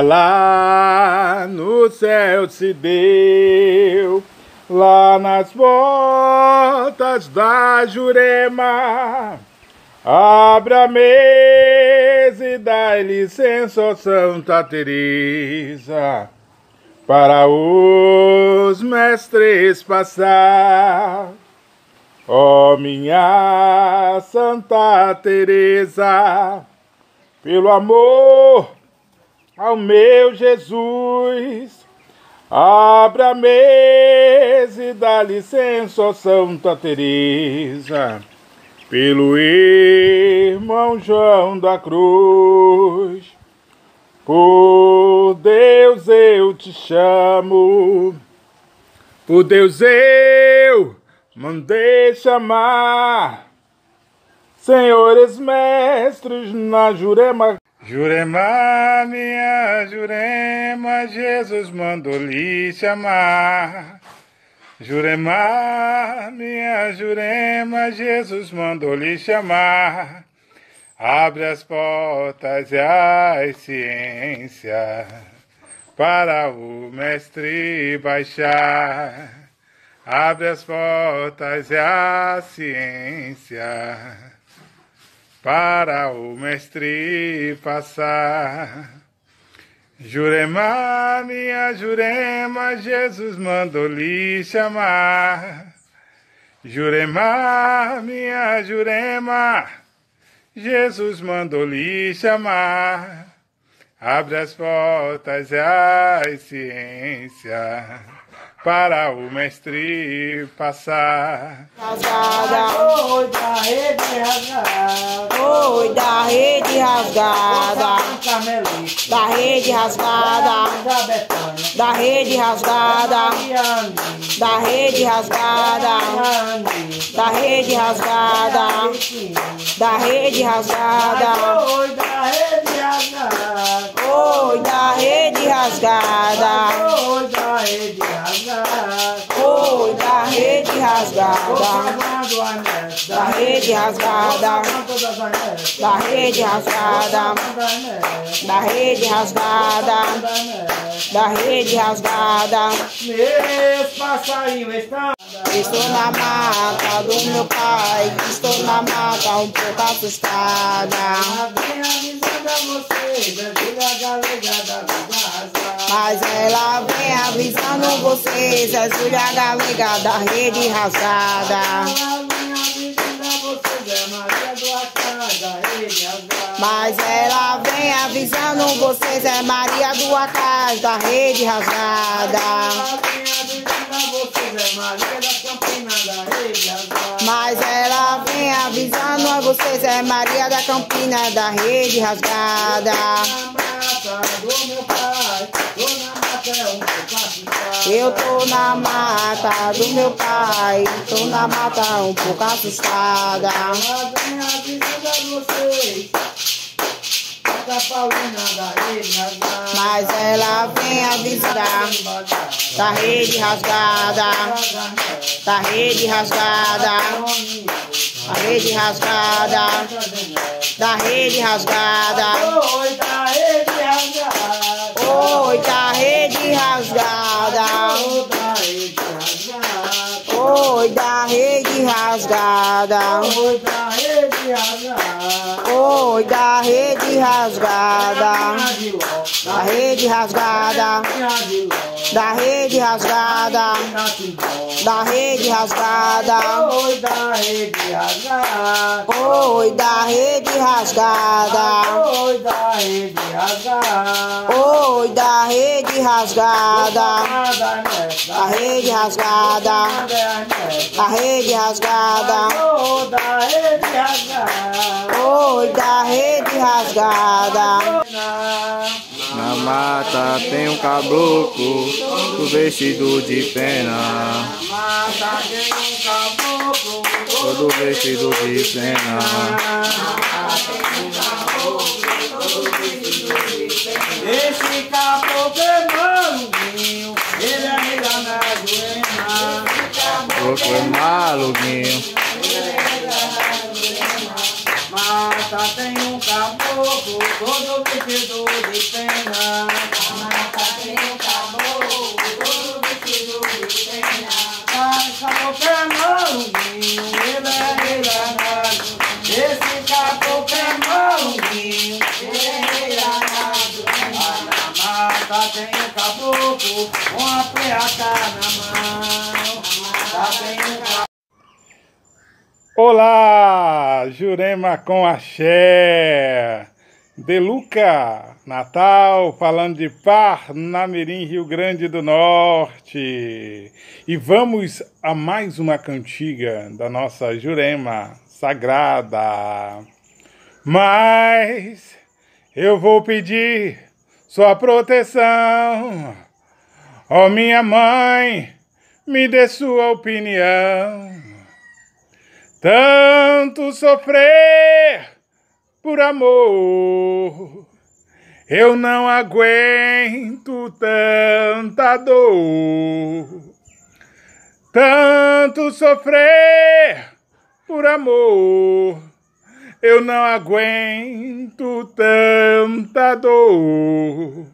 lá no céu se deu, lá nas portas da Jurema. Abra a mesa e dá licença, Santa Teresa, para os mestres passar. Ó minha Santa Teresa, pelo amor ao meu Jesus, abra a mesa e dá licença, ó Santa Teresa, pelo irmão João da Cruz. Por Deus eu te chamo, por Deus eu mandei chamar senhores mestres na Jurema. Jurema, minha Jurema, Jesus mandou lhe chamar. Jurema, minha Jurema, Jesus mandou lhe chamar. Abre as portas e as ciências para o mestre baixar. Abre as portas e a ciência para o mestre passar. Jurema, minha Jurema, Jesus mandou lhe chamar. Jurema, minha Jurema, Jesus mandou lhe chamar. Abre as portas a ciência para o mestre passar. Rasgada, oi da rede rasgada, oi da rede rasgada, da rede rasgada, da rede rasgada, da rede rasgada, da rede rasgada, da rede rasgada, oi da rede rasgada, oi da rede rasgada, oi da rede rasgada. Oi, da rede rasgada, da rede rasgada, da rede rasgada, da rede rasgada, da rede rasgada. Meus passarinhos estão. Estou na mata do meu pai, estou na mata um pouco assustada. Vem avisando a vocês, é filha galegada. Mas ela vem avisando vocês, é Júlia Galega da rede rasgada. Mas ela vem avisando vocês, é Maria do Acás da rede rasgada. Ela vem avisando a vocês, Maria da Campina, da rede rasgada. Mas ela vem avisando a vocês, é Maria da Campina da rede rasgada. Na mata do meu pai, tô na mata é um pouco assustada. Eu tô na mata do meu pai, tô na mata um pouco assustada. Vem avisando a vocês. Mas ela vem avisar da rede rasgada, da rede rasgada, da rede rasgada, da rede rasgada. Oi, da rede rasgada. Oi, da rede rasgada. Rasgada. Oi, da rede rasgada. Oi, da rede rasgada. Da rede rasgada. Da rede rasgada. Da rede rasgada. Oi, da rede rasgada. Oi, da rede rasgada. Oi, da rede rasgada. Oi, da rede rasgada. Da rede rasgada. Da rede rasgada. Oi, da rede rasgada. Oi, da rede rasgada. Mata tem um caboclo, o vestido de pena, Mata tem um caboclo. todo vestido de pena. Esse caboclo é maluquinho, ele é rei na Jurema. Louco é maluquinho, Mas mata tem caboclo, todo vestido de pena. Um caboclo, todo vestido de pena. Esse é maluquinho, ele é caboclo é ele é ilanado. Na mata tem um caboclo, com a preata na mão. Tem. Olá, Jurema com axé. Deluca, Natal, falando de Parnamirim, Rio Grande do Norte. E vamos a mais uma cantiga da nossa Jurema sagrada. Mas eu vou pedir sua proteção. Ó minha mãe, me dê sua opinião. Tanto sofrer por amor, eu não aguento tanta dor. Tanto sofrer por amor, eu não aguento tanta dor.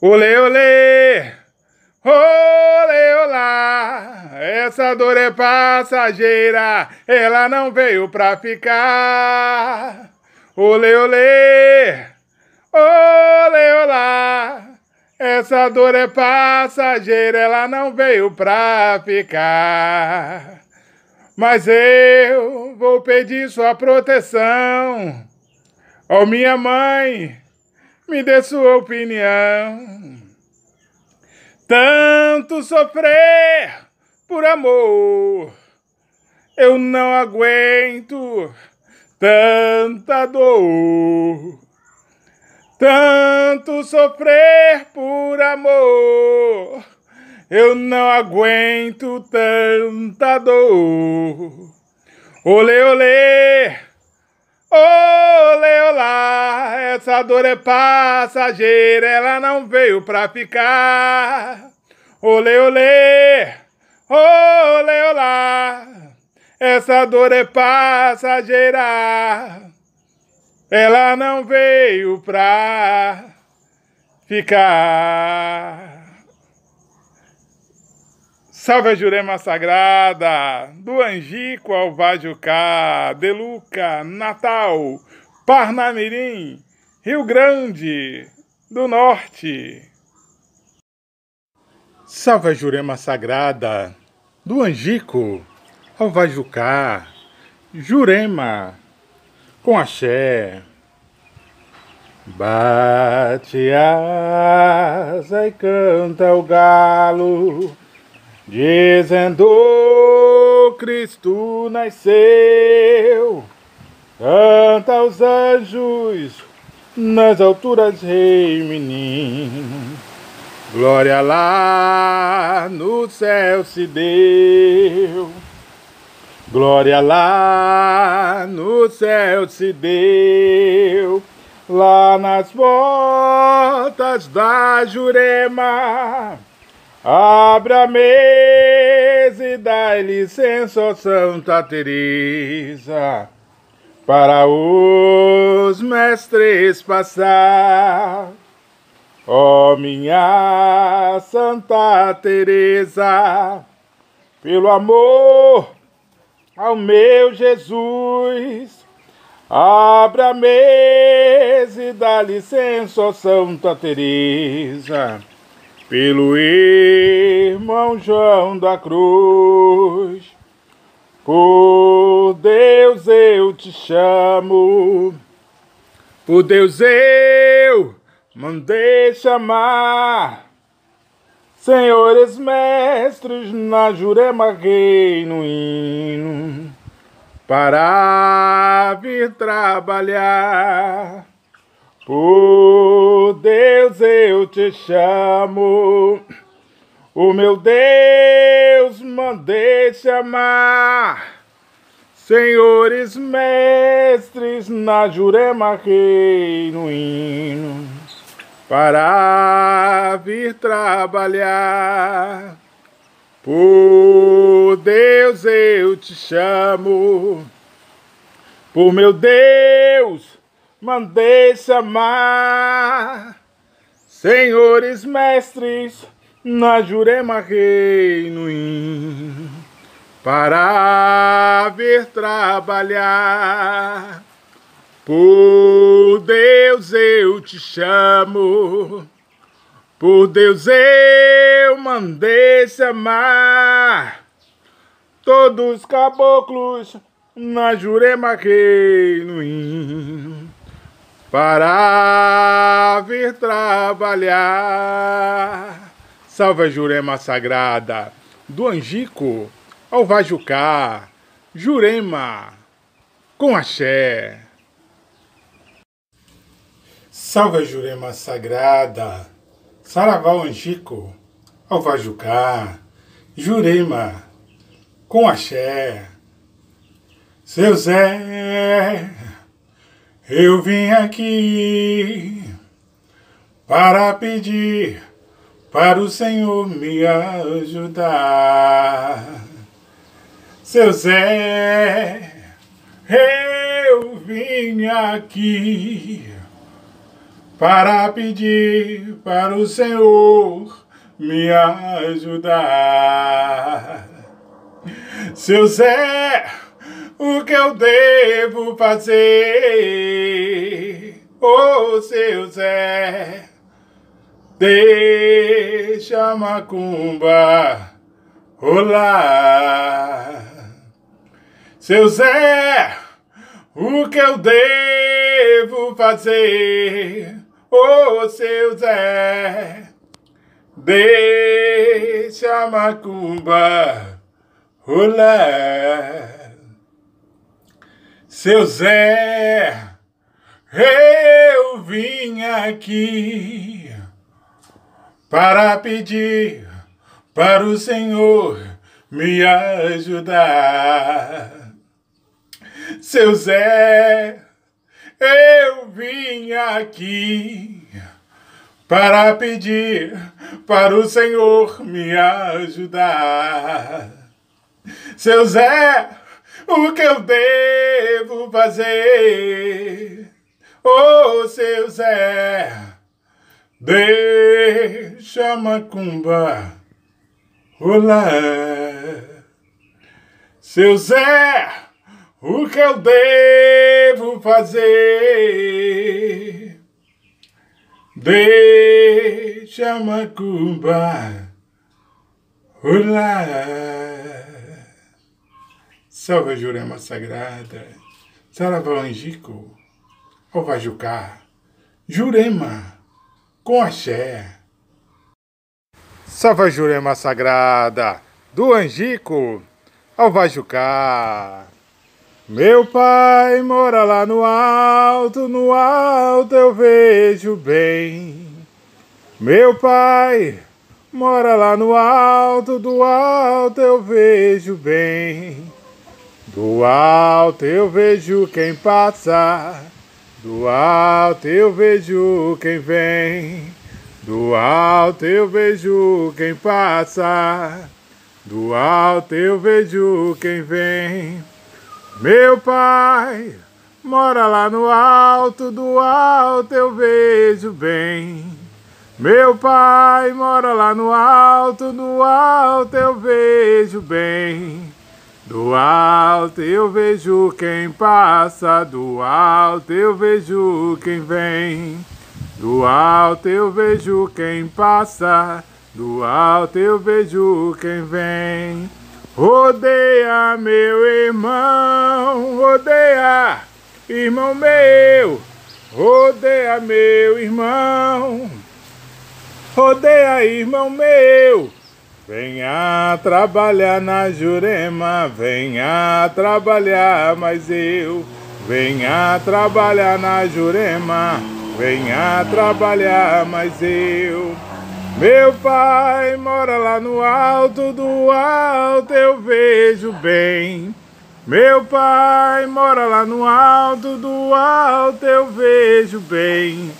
Olê, olê, olê, olá, essa dor é passageira, ela não veio pra ficar. Olê, olê, olê, olá, essa dor é passageira, ela não veio pra ficar. Mas eu vou pedir sua proteção. Ó minha mãe, me dê sua opinião. Tanto sofrer por amor, eu não aguento tanta dor. Tanto sofrer por amor, eu não aguento tanta dor. Olê, olê, olê, olá, essa dor é passageira, ela não veio pra ficar. Olê, olê, olê, olá, essa dor é passageira, ela não veio pra ficar. Salve a Jurema Sagrada, do Angico ao Vajucá, Deluca, Natal, Parnamirim, Rio Grande do Norte. Salve a Jurema Sagrada, do Angico ao Vajucá, Jurema, com axé. Bate asa e canta o galo, dizendo Cristo nasceu. Canta os anjos nas alturas, rei menino. Glória lá no céu se deu. Glória lá no céu se deu. Lá nas portas da Jurema. Abra a mesa e dai licença, Santa Teresa, para os mestres passar. Ó minha Santa Teresa, pelo amor ao meu Jesus, abra a mesa e dá licença, ó Santa Teresa pelo irmão João da Cruz. Por Deus eu te chamo, por Deus eu mandei chamar. Senhores mestres, na Jurema rei no hino, para vir trabalhar. Por Deus eu te chamo, o meu Deus mandei chamar. Senhores mestres, na Jurema rei no hino, para vir trabalhar. Por Deus eu te chamo, Por meu Deus, mandei chamar senhores mestres na Jurema Reino para vir trabalhar. Por Deus eu te chamo, por Deus eu mandei chamar todos os caboclos na Jurema Reino para vir trabalhar. Salve a Jurema Sagrada do Angico ao Vajucá, Jurema com axé. Salve Jurema Sagrada, Saravá Angico ao Vajucá, Jurema com axé. Seu Zé, eu vim aqui para pedir para o Senhor me ajudar. Seu Zé, eu vim aqui para pedir para o Senhor me ajudar. Seu Zé, o que eu devo fazer? Ô oh, seu Zé, deixa a macumba rolar. Seu Zé, o que eu devo fazer? Ô oh, seu Zé, deixa a macumba rolar. Seu Zé, eu vim aqui para pedir para o Senhor me ajudar. Seu Zé, eu vim aqui para pedir para o Senhor me ajudar. Seu Zé, o que eu devo fazer? Oh, seu Zé, deixa a macumba rolar. Seu Zé, o que eu devo fazer? Deixa a macumba rolar. Salve a Jurema Sagrada, Saravá Angico, Ovajucá, Jurema, com axé. Salve a Jurema Sagrada, do Angico, ao Vajucá. Meu pai mora lá no alto, no alto eu vejo bem. Meu pai mora lá no alto, do alto eu vejo bem. Do alto eu vejo quem passa, do alto eu vejo quem vem. Do alto eu vejo quem passa, do alto eu vejo quem vem. Meu pai mora lá no alto, do alto eu vejo bem. Meu pai mora lá no alto, do alto eu vejo bem. Do alto eu vejo quem passa, do alto eu vejo quem vem. Do alto eu vejo quem passa, do alto eu vejo quem vem. Rodeia meu irmão, rodeia, irmão meu, rodeia meu irmão, rodeia irmão meu. Venha trabalhar na Jurema, venha trabalhar, mas eu venha trabalhar na Jurema, venha trabalhar, mas eu meu pai mora lá no alto, do alto eu vejo bem. Meu pai mora lá no alto, do alto eu vejo bem.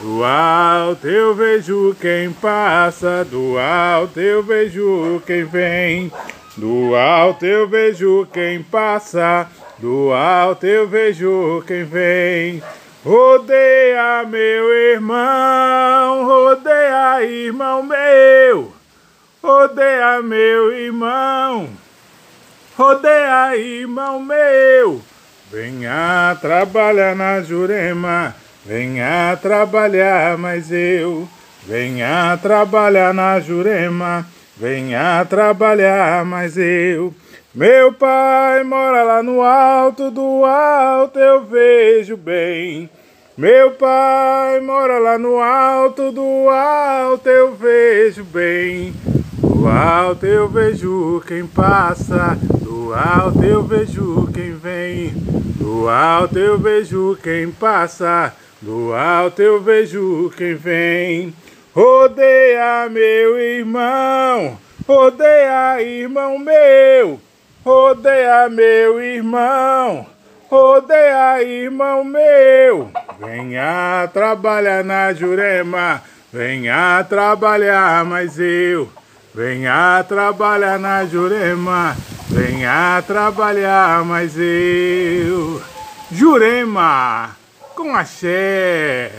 Do alto eu vejo quem passa, do alto eu vejo quem vem. Do alto eu vejo quem passa, do alto eu vejo quem vem. Rodeia meu irmão, rodeia irmão meu, rodeia meu irmão, rodeia irmão meu. Venha trabalhar na Jurema, venha trabalhar mais eu. Venha trabalhar na Jurema, venha trabalhar mais eu. Meu pai mora lá no alto, do alto eu vejo bem. Meu pai mora lá no alto, do alto eu vejo bem. Do alto eu vejo quem passa, do alto eu vejo quem vem. Do alto eu vejo quem passa, do alto eu vejo quem vem. Rodeia meu irmão, rodeia irmão meu. Rodeia meu irmão, rodeia irmão meu. Venha trabalhar na Jurema, venha trabalhar mais eu. Venha trabalhar na Jurema, venha trabalhar mais eu. Jurema, com axé.